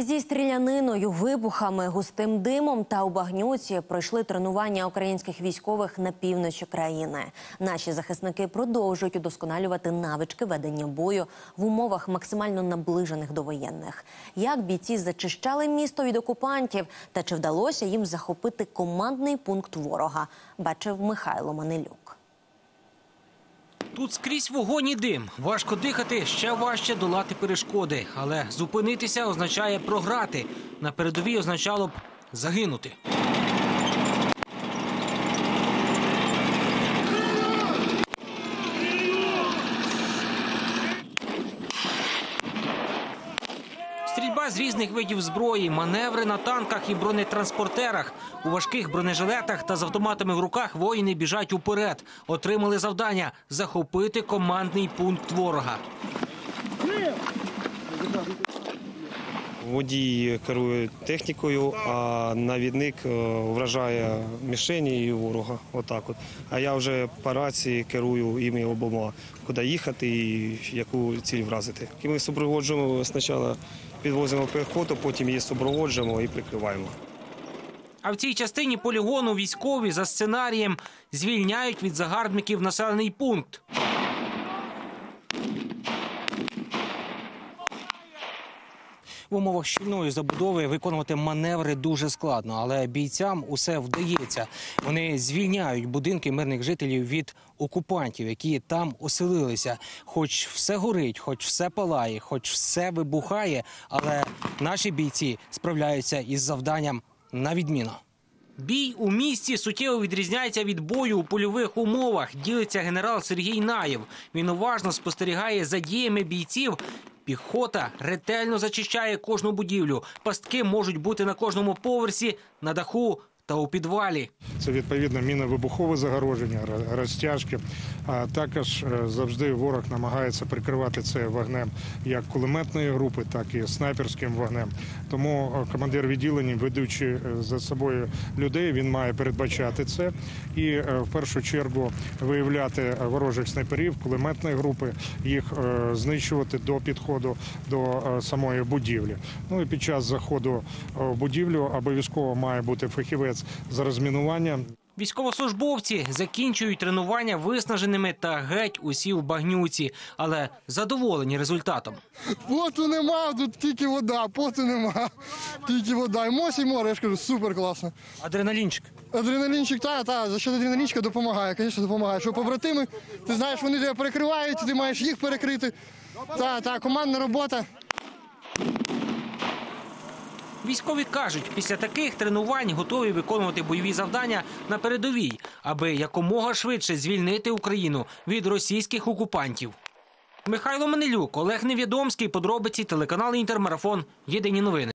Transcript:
Зі стріляниною, вибухами, густим димом та у багнюці пройшли тренування українських військових на півночі країни. Наші захисники продовжують удосконалювати навички ведення бою в умовах максимально наближених до воєнних. Як бійці зачищали місто від окупантів та чи вдалося їм захопити командний пункт ворога? Бачив Михайло Манилюк. Тут скрізь вогонь і дим. Важко дихати, ще важче долати перешкоди. Але зупинитися означає програти. На передовій означало б загинути. Стрільба з різних видів зброї, маневри на танках і бронетранспортерах. У важких бронежилетах та з автоматами в руках воїни біжать уперед. Отримали завдання захопити командний пункт ворога. Водій керує технікою, а навідник е, вражає мішені і ворога. Отак от. А я вже по рації керую іми обома, куди їхати і яку ціль вразити. І ми супроводжуємо спочатку підвозимо пехоту, потім її супроводжуємо і прикриваємо. А в цій частині полігону військові за сценарієм звільняють від загарбників населений пункт. В умовах щільної забудови виконувати маневри дуже складно, але бійцям усе вдається. Вони звільняють будинки мирних жителів від окупантів, які там оселилися. Хоч все горить, хоч все палає, хоч все вибухає, але наші бійці справляються із завданням на відміну. Бій у місті суттєво відрізняється від бою у польових умовах. Ділиться генерал Сергій Наєв. Він уважно спостерігає за діями бійців. Піхота ретельно зачищає кожну будівлю. Пастки можуть бути на кожному поверсі, на даху та у підвалі. Це відповідно мінно-вибухове загороження, розтяжки. А також е, завжди ворог намагається прикривати це вогнем як кулеметної групи, так і снайперським вогнем. Тому е, командир відділення, ведучи е, за собою людей, він має передбачати це і в першу чергу виявляти ворожих снайперів, кулеметної групи, їх знищувати до підходу до самої будівлі. Ну і під час заходу в будівлю обов'язково має бути фахівець з розмінування. Військовослужбовці закінчують тренування виснаженими та геть усі в багнюці, але задоволені результатом. Поту нема, тут тільки вода, поту нема. Тільки вода. Емоцій море, я ж кажу, супер класно. Адреналінчик. Адреналінчик, та, та, за що адреналінчика допомагає, звісно, допомагає. Що побратими, ти знаєш, вони тебе перекривають, ти маєш їх перекрити. Та, та, командна робота. Військові кажуть, після таких тренувань готові виконувати бойові завдання на передовій, аби якомога швидше звільнити Україну від російських окупантів. Михайло Манилюк, Олег Невідомський, подробиці телеканал Інтермарафон. Єдині новини.